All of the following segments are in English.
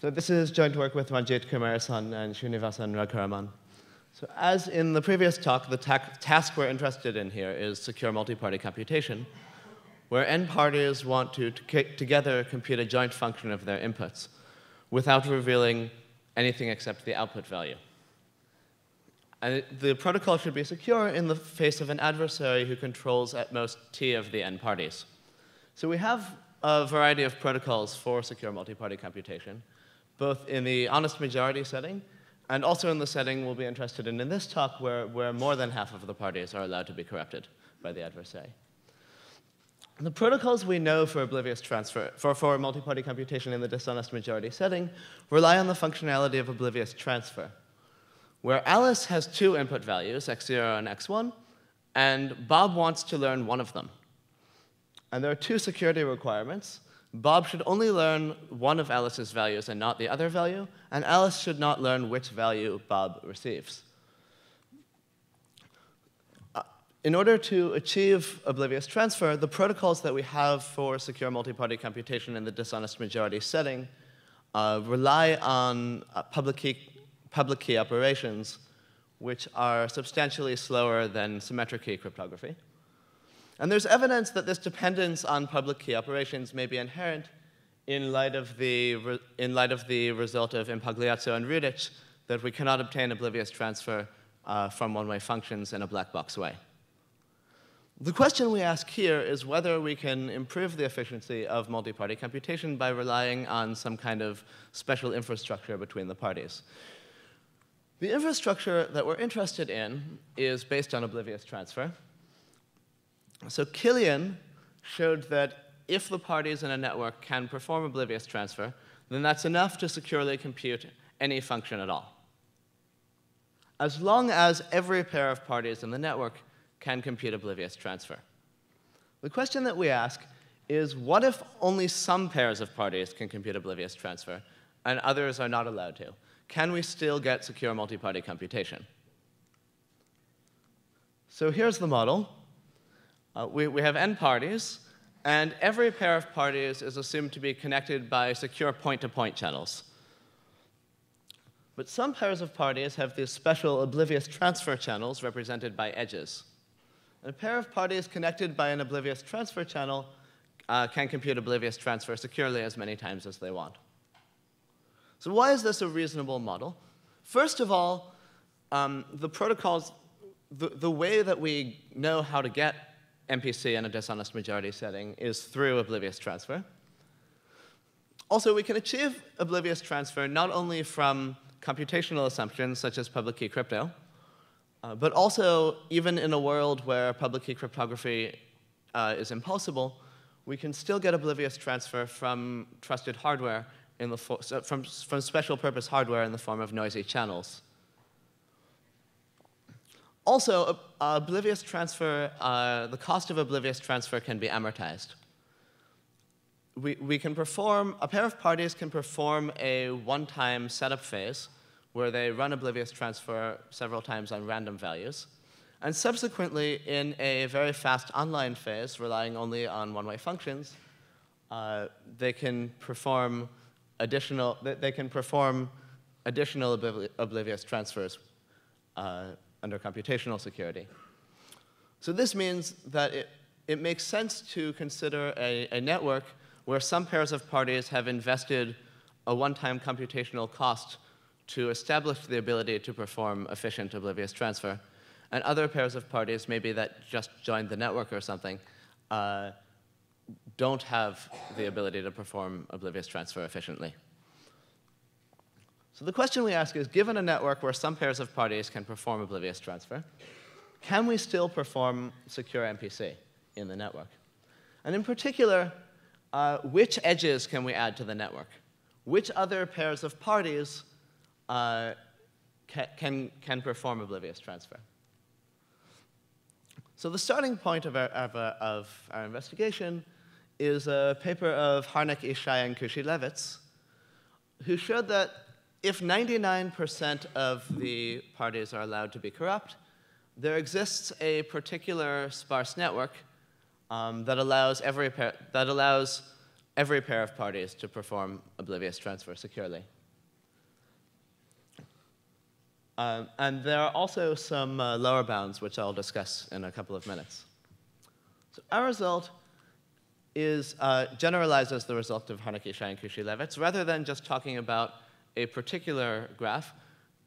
So this is joint work with Ranjit Kumaresan and Srinivasan Raghuraman. So as in the previous talk, the task we're interested in here is secure multi-party computation, where n parties want to, to together compute a joint function of their inputs without revealing anything except the output value. And it, the protocol should be secure in the face of an adversary who controls at most t of the n parties. So we have a variety of protocols for secure multi-party computation both in the honest majority setting and also in the setting we'll be interested in in this talk where, where more than half of the parties are allowed to be corrupted by the adversary. The protocols we know for oblivious transfer, for, for multi-party computation in the dishonest majority setting, rely on the functionality of oblivious transfer, where Alice has two input values, x0 and x1, and Bob wants to learn one of them. And there are two security requirements. Bob should only learn one of Alice's values and not the other value, and Alice should not learn which value Bob receives. Uh, in order to achieve oblivious transfer, the protocols that we have for secure multi-party computation in the dishonest majority setting uh, rely on uh, public, key, public key operations, which are substantially slower than symmetric key cryptography. And there's evidence that this dependence on public key operations may be inherent in light of the, in light of the result of Impagliazzo and Rudich that we cannot obtain oblivious transfer uh, from one-way functions in a black box way. The question we ask here is whether we can improve the efficiency of multi-party computation by relying on some kind of special infrastructure between the parties. The infrastructure that we're interested in is based on oblivious transfer, so Kilian showed that if the parties in a network can perform oblivious transfer, then that's enough to securely compute any function at all. As long as every pair of parties in the network can compute oblivious transfer. The question that we ask is what if only some pairs of parties can compute oblivious transfer and others are not allowed to? Can we still get secure multi-party computation? So here's the model. Uh, we, we have n parties, and every pair of parties is assumed to be connected by secure point-to-point -point channels. But some pairs of parties have these special oblivious transfer channels represented by edges. And a pair of parties connected by an oblivious transfer channel uh, can compute oblivious transfer securely as many times as they want. So why is this a reasonable model? First of all, um, the protocols, the, the way that we know how to get MPC in a dishonest majority setting is through oblivious transfer. Also, we can achieve oblivious transfer not only from computational assumptions such as public key crypto, uh, but also even in a world where public key cryptography uh, is impossible, we can still get oblivious transfer from trusted hardware in the from, from special purpose hardware in the form of noisy channels. Also, oblivious transfer, uh, the cost of oblivious transfer can be amortized. We, we can perform, a pair of parties can perform a one-time setup phase where they run oblivious transfer several times on random values. And subsequently, in a very fast online phase, relying only on one-way functions, uh, they can perform additional, they can perform additional oblivious transfers uh, under computational security. So this means that it, it makes sense to consider a, a network where some pairs of parties have invested a one-time computational cost to establish the ability to perform efficient oblivious transfer, and other pairs of parties, maybe that just joined the network or something, uh, don't have the ability to perform oblivious transfer efficiently. So the question we ask is, given a network where some pairs of parties can perform oblivious transfer, can we still perform secure MPC in the network? And in particular, uh, which edges can we add to the network? Which other pairs of parties uh, can, can, perform oblivious transfer? So the starting point of our, of, uh, of our investigation is a paper of Harnik, Ishai, and Kushilevitz, who showed that if 99% of the parties are allowed to be corrupt, there exists a particular sparse network um, that allows every pair, that allows every pair of parties to perform oblivious transfer securely. Um, and there are also some uh, lower bounds, which I'll discuss in a couple of minutes. So our result is uh, generalized as the result of Harnik-Yishai and Kushilevitz, rather than just talking about a particular graph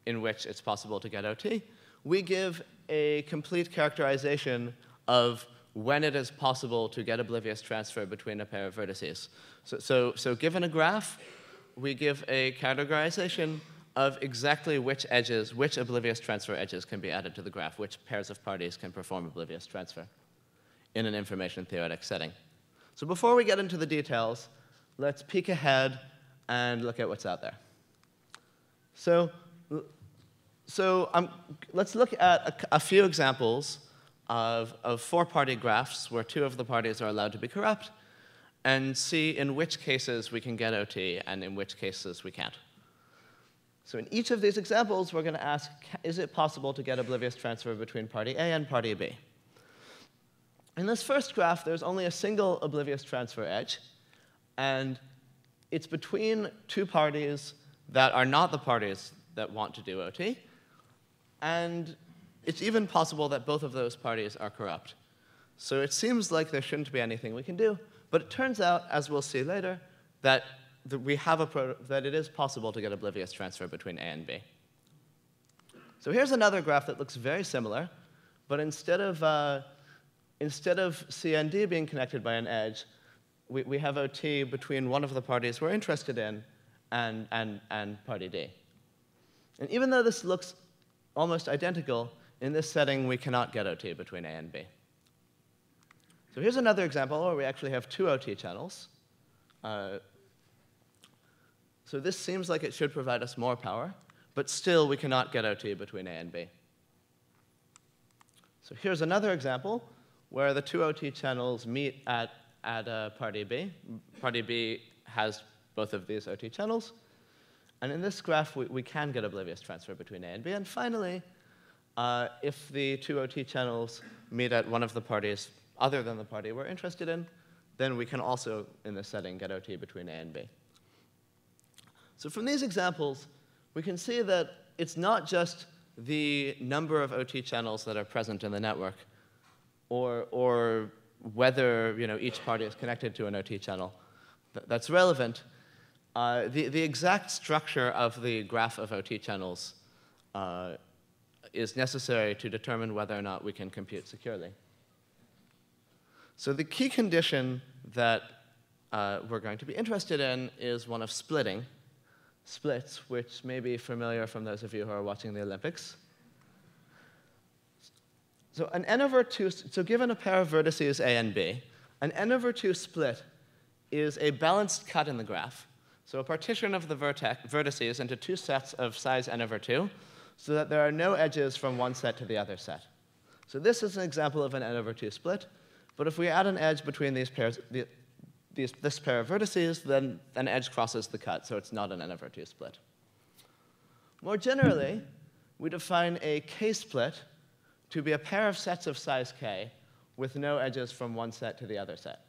in which it's possible to get OT, we give a complete characterization of when it is possible to get oblivious transfer between a pair of vertices. So, so, so given a graph, we give a categorization of exactly which edges, which oblivious transfer edges can be added to the graph, which pairs of parties can perform oblivious transfer in an information theoretic setting. So before we get into the details, let's peek ahead and look at what's out there. So, so let's look at a, a few examples of, of four-party graphs where two of the parties are allowed to be corrupt and see in which cases we can get OT and in which cases we can't. So in each of these examples, we're going to ask, is it possible to get oblivious transfer between party A and party B? In this first graph, there's only a single oblivious transfer edge, and it's between two parties that are not the parties that want to do OT, and it's even possible that both of those parties are corrupt. So it seems like there shouldn't be anything we can do, but it turns out, as we'll see later, that we have a that it is possible to get oblivious transfer between A and B. So here's another graph that looks very similar, but instead of, uh, instead of C and D being connected by an edge, we, we have OT between one of the parties we're interested in and, and, and party D. And even though this looks almost identical, in this setting, we cannot get OT between A and B. So here's another example where we actually have two OT channels. Uh, so this seems like it should provide us more power, but still we cannot get OT between A and B. So here's another example where the two OT channels meet at, at uh, party B. Party B has both of these OT channels. And in this graph, we, we can get oblivious transfer between A and B. And finally, uh, if the two OT channels meet at one of the parties other than the party we're interested in, then we can also, in this setting, get OT between A and B. So from these examples, we can see that it's not just the number of OT channels that are present in the network, or, or whether you know, each party is connected to an OT channel that's relevant. Uh, the, the exact structure of the graph of OT channels uh, is necessary to determine whether or not we can compute securely. So the key condition that uh, we're going to be interested in is one of splitting. Splits, which may be familiar from those of you who are watching the Olympics. So an n over 2, so given a pair of vertices A and B, an n over 2 split is a balanced cut in the graph. So a partition of the vertices into two sets of size n over 2 so that there are no edges from one set to the other set. So this is an example of an n over 2 split. But if we add an edge between these pairs, the, these, this pair of vertices, then an edge crosses the cut, so it's not an n over 2 split. More generally, we define a k-split to be a pair of sets of size k with no edges from one set to the other set.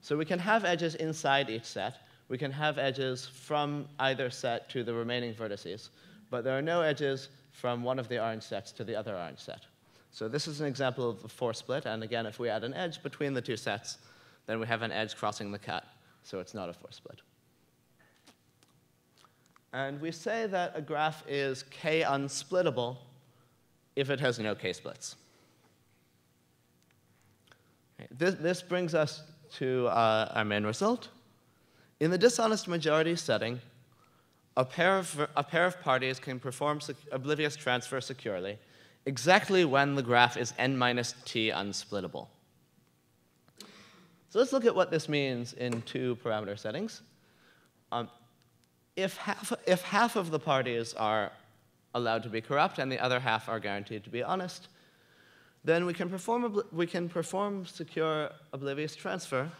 So we can have edges inside each set. We can have edges from either set to the remaining vertices, but there are no edges from one of the orange sets to the other orange set. So this is an example of a four split, and again, if we add an edge between the two sets, then we have an edge crossing the cut, so it's not a four split. And we say that a graph is k unsplittable if it has no k splits. This, this brings us to uh, our main result. In the dishonest majority setting, a pair of, a pair of parties can perform oblivious transfer securely exactly when the graph is n minus t unsplittable. So let's look at what this means in two parameter settings. Um, if, half, if half of the parties are allowed to be corrupt and the other half are guaranteed to be honest, then we can perform, we can perform secure oblivious transfer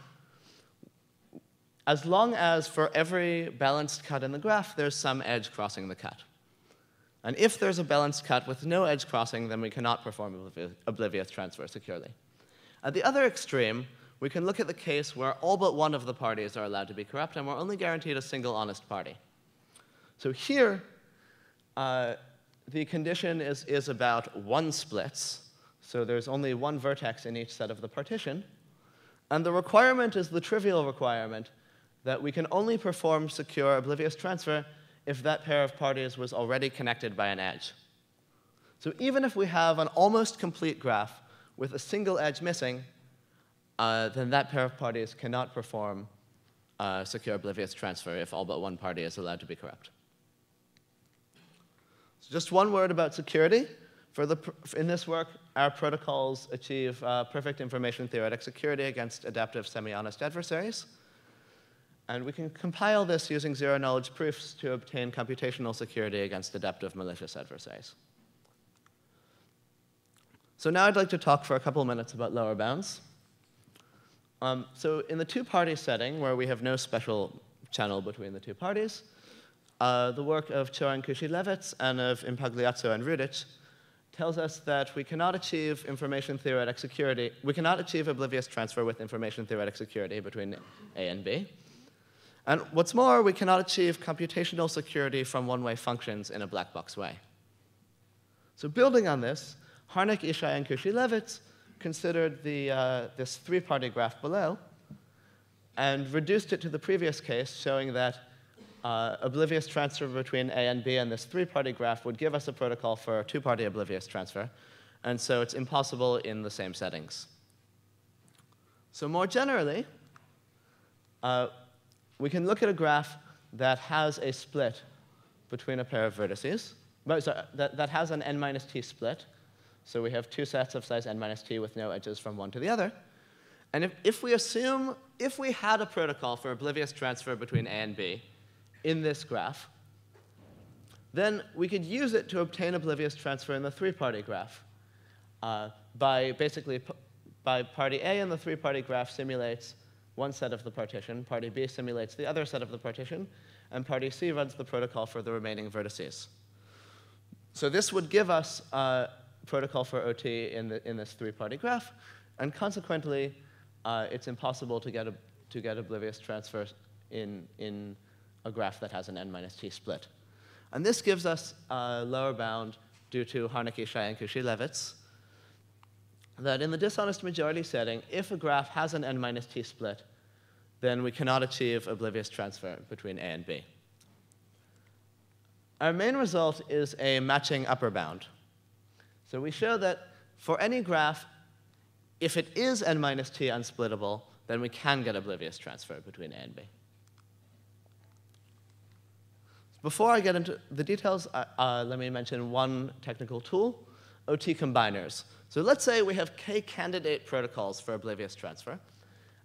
as long as for every balanced cut in the graph, there's some edge crossing the cut. And if there's a balanced cut with no edge crossing, then we cannot perform oblivious transfer securely. At the other extreme, we can look at the case where all but one of the parties are allowed to be corrupt, and we're only guaranteed a single honest party. So here, uh, the condition is, is about one splits, so there's only one vertex in each set of the partition. And the requirement is the trivial requirement that we can only perform secure oblivious transfer if that pair of parties was already connected by an edge. So even if we have an almost complete graph with a single edge missing, uh, then that pair of parties cannot perform uh, secure oblivious transfer if all but one party is allowed to be corrupt. So just one word about security. For the, in this work, our protocols achieve uh, perfect information theoretic security against adaptive semi-honest adversaries. And we can compile this using zero-knowledge proofs to obtain computational security against adaptive malicious adversaries. So now I'd like to talk for a couple minutes about lower bounds. Um, so in the two-party setting, where we have no special channel between the two parties, uh, the work of Chor and Kushilevitz and of Impagliazzo and Rudich tells us that we cannot achieve information theoretic security, we cannot achieve oblivious transfer with information theoretic security between A and B. And what's more, we cannot achieve computational security from one-way functions in a black box way. So building on this, Harnik, Ishai, and Kushilevitz considered the, uh, this three-party graph below and reduced it to the previous case, showing that uh, oblivious transfer between A and B and this three-party graph would give us a protocol for two-party oblivious transfer. And so it's impossible in the same settings. So more generally, uh, we can look at a graph that has a split between a pair of vertices, sorry, that, that has an n minus t split. So we have two sets of size n minus t with no edges from one to the other. And if, if we assume, if we had a protocol for oblivious transfer between A and B, in this graph, then we could use it to obtain oblivious transfer in the three-party graph. Uh, by basically, by party A in the three-party graph simulates one set of the partition, party B simulates the other set of the partition, and party C runs the protocol for the remaining vertices. So this would give us a protocol for OT in, the, in this three-party graph, and consequently, uh, it's impossible to get, a, to get oblivious transfer in, in a graph that has an n minus t split. And this gives us a lower bound due to Harnik, Ishai, and Kushilevitz that in the dishonest majority setting, if a graph has an n minus t split, then we cannot achieve oblivious transfer between A and B. Our main result is a matching upper bound. So we show that for any graph, if it is n minus t unsplittable, then we can get oblivious transfer between A and B. Before I get into the details, uh, uh, let me mention one technical tool, OT combiners. So let's say we have k candidate protocols for oblivious transfer,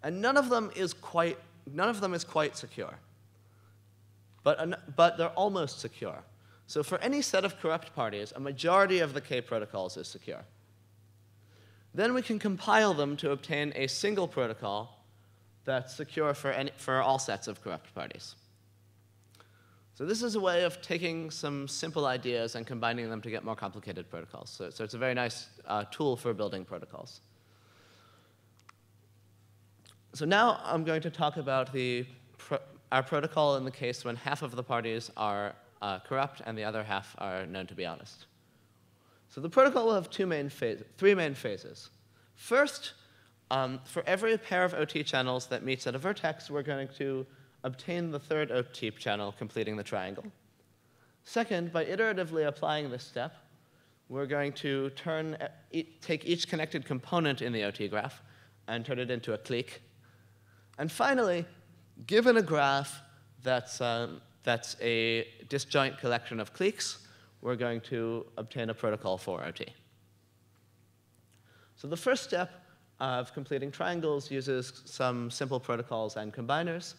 and none of them is quite, none of them is quite secure. But, but they're almost secure. So for any set of corrupt parties, a majority of the k protocols is secure. Then we can compile them to obtain a single protocol that's secure for, any, for all sets of corrupt parties. So this is a way of taking some simple ideas and combining them to get more complicated protocols. So, so it's a very nice uh, tool for building protocols. So now I'm going to talk about the pro our protocol in the case when half of the parties are uh, corrupt and the other half are known to be honest. So the protocol will have two main three main phases. First, um, for every pair of OT channels that meets at a vertex, we're going to obtain the third OT channel completing the triangle. Second, by iteratively applying this step, we're going to turn, take each connected component in the OT graph and turn it into a clique. And finally, given a graph that's, um, that's a disjoint collection of cliques, we're going to obtain a protocol for OT. So the first step of completing triangles uses some simple protocols and combiners.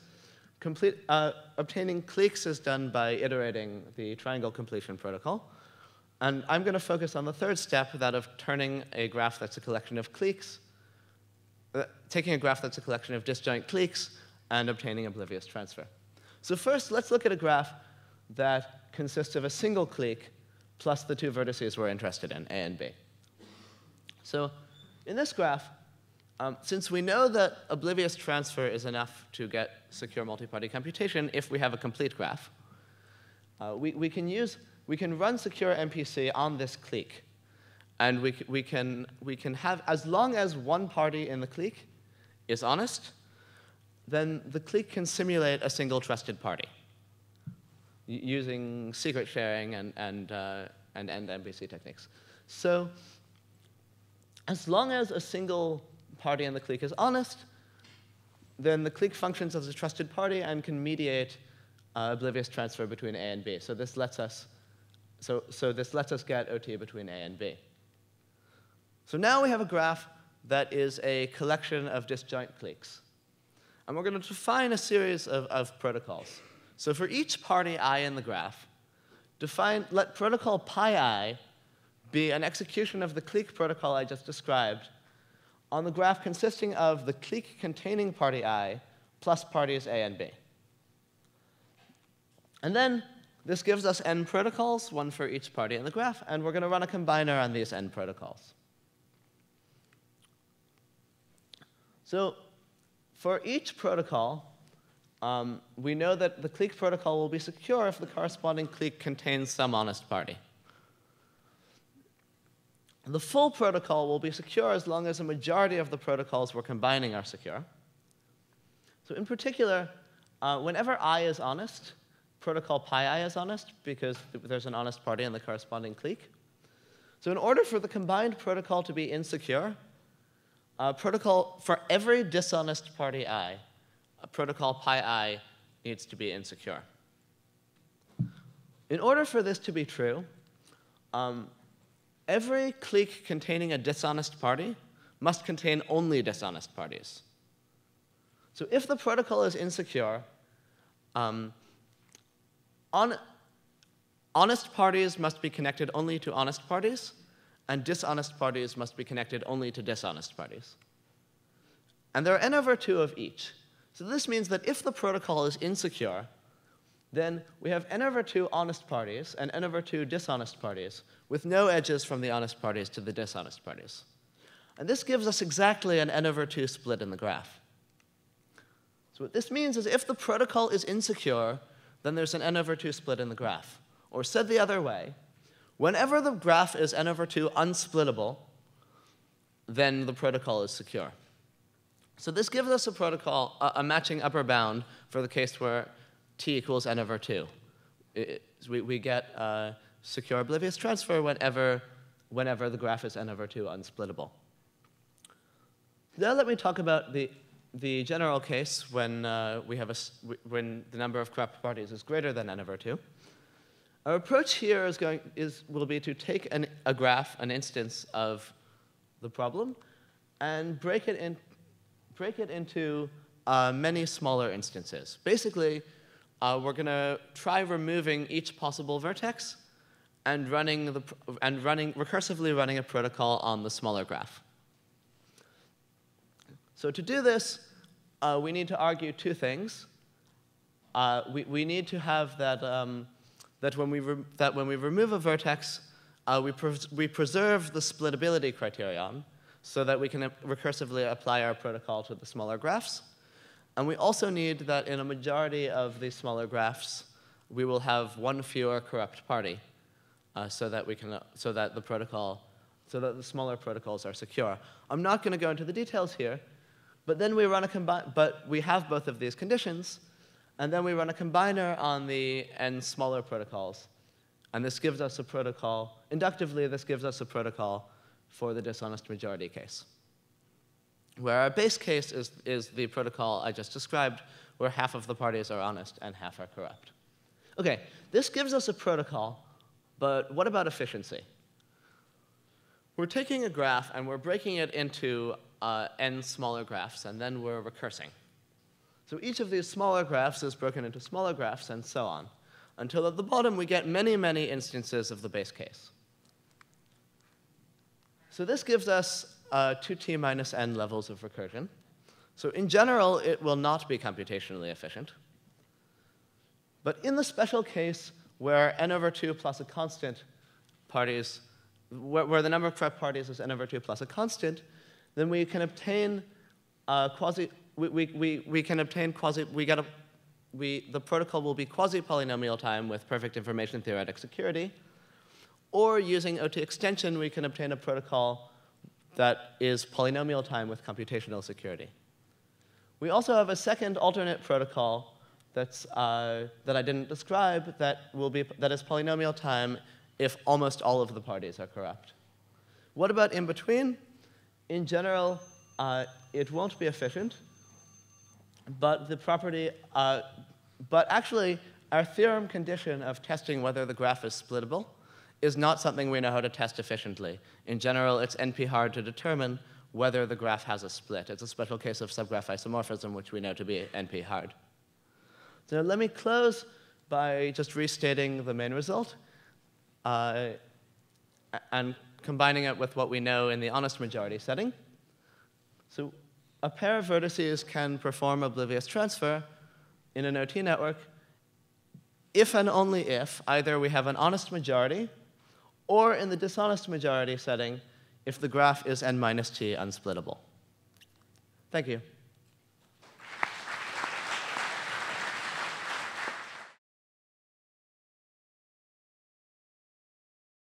Complete, uh, obtaining cliques is done by iterating the triangle completion protocol. And I'm going to focus on the third step, that of turning a graph that's a collection of cliques, uh, taking a graph that's a collection of disjoint cliques, and obtaining oblivious transfer. So first, let's look at a graph that consists of a single clique plus the two vertices we're interested in, A and B. So in this graph, Um, since we know that oblivious transfer is enough to get secure multi-party computation if we have a complete graph, uh, we, we can use, we can run secure MPC on this clique. And we, we, can, we can have, as long as one party in the clique is honest, then the clique can simulate a single trusted party using secret sharing and, and, uh, and, and MPC techniques. So as long as a single party in the clique is honest, then the clique functions as a trusted party and can mediate uh, oblivious transfer between A and B. So this lets us, so, so this lets us get OT between A and B. So now we have a graph that is a collection of disjoint cliques. And we're going to define a series of, of protocols. So for each party i in the graph, define, let protocol pi i be an execution of the clique protocol I just described on the graph consisting of the clique containing party i plus parties a and b. And then this gives us n protocols, one for each party in the graph, and we're going to run a combiner on these n protocols. So for each protocol, um, we know that the clique protocol will be secure if the corresponding clique contains some honest party. The full protocol will be secure as long as a majority of the protocols we're combining are secure. So in particular, uh, whenever i is honest, protocol pi i is honest because there's an honest party in the corresponding clique. So in order for the combined protocol to be insecure, uh, protocol for every dishonest party i, protocol pi i needs to be insecure. In order for this to be true, um, every clique containing a dishonest party must contain only dishonest parties. So if the protocol is insecure, um, on, honest parties must be connected only to honest parties, and dishonest parties must be connected only to dishonest parties. And there are n over 2 of each. So this means that if the protocol is insecure, then we have n over 2 honest parties and n over 2 dishonest parties, with no edges from the honest parties to the dishonest parties. And this gives us exactly an n over 2 split in the graph. So what this means is if the protocol is insecure, then there's an n over 2 split in the graph. Or said the other way, Whenever the graph is n over 2 unsplittable, then the protocol is secure. So this gives us a protocol, a, a matching upper bound for the case where t equals n over 2. It, we, we get secure oblivious transfer whenever, whenever the graph is n over 2 unsplittable. Now let me talk about the, the general case when, uh, we have a, when the number of corrupt parties is greater than n over 2. Our approach here is going, is, will be to take an, a graph, an instance of the problem, and break it, in, break it into uh, many smaller instances. Basically, uh, we're going to try removing each possible vertex and running, the, and running, recursively running a protocol on the smaller graph. So to do this, uh, we need to argue two things. Uh, we, we need to have that um, that when we, that when we remove a vertex, uh, we, pres we preserve the splittability criterion so that we can recursively apply our protocol to the smaller graphs. And we also need that in a majority of these smaller graphs, we will have one fewer corrupt party uh, so that we can, uh, so that the protocol, so that the smaller protocols are secure. I'm not going to go into the details here, but then we run a combine, but we have both of these conditions, and then we run a combiner on the n smaller protocols. And this gives us a protocol, inductively, this gives us a protocol for the dishonest majority case. Where our base case is, is the protocol I just described, where half of the parties are honest and half are corrupt. Okay, this gives us a protocol, but what about efficiency? We're taking a graph and we're breaking it into uh, n smaller graphs, and then we're recursing. So each of these smaller graphs is broken into smaller graphs and so on, until at the bottom we get many, many instances of the base case. So this gives us uh, 2t minus n levels of recursion. So in general, it will not be computationally efficient. But in the special case where n over 2 plus a constant parties, where, where the number of prep parties is n over 2 plus a constant, then we can obtain uh, quasi, we, we, we, we can obtain quasi, we get a, we, the protocol will be quasi-polynomial time with perfect information theoretic security, or using OT extension, we can obtain a protocol that is polynomial time with computational security. We also have a second alternate protocol that's, uh, that I didn't describe that, will be, that is polynomial time if almost all of the parties are corrupt. What about in between? In general, uh, it won't be efficient, but the property, uh, but actually, our theorem condition of testing whether the graph is splittable is not something we know how to test efficiently. In general, it's NP hard to determine whether the graph has a split. It's a special case of subgraph isomorphism, which we know to be NP hard. So let me close by just restating the main result uh, and combining it with what we know in the honest majority setting. So a pair of vertices can perform oblivious transfer in an OT network if and only if either we have an honest majority or in the dishonest majority setting if the graph is n minus t unsplittable. Thank you.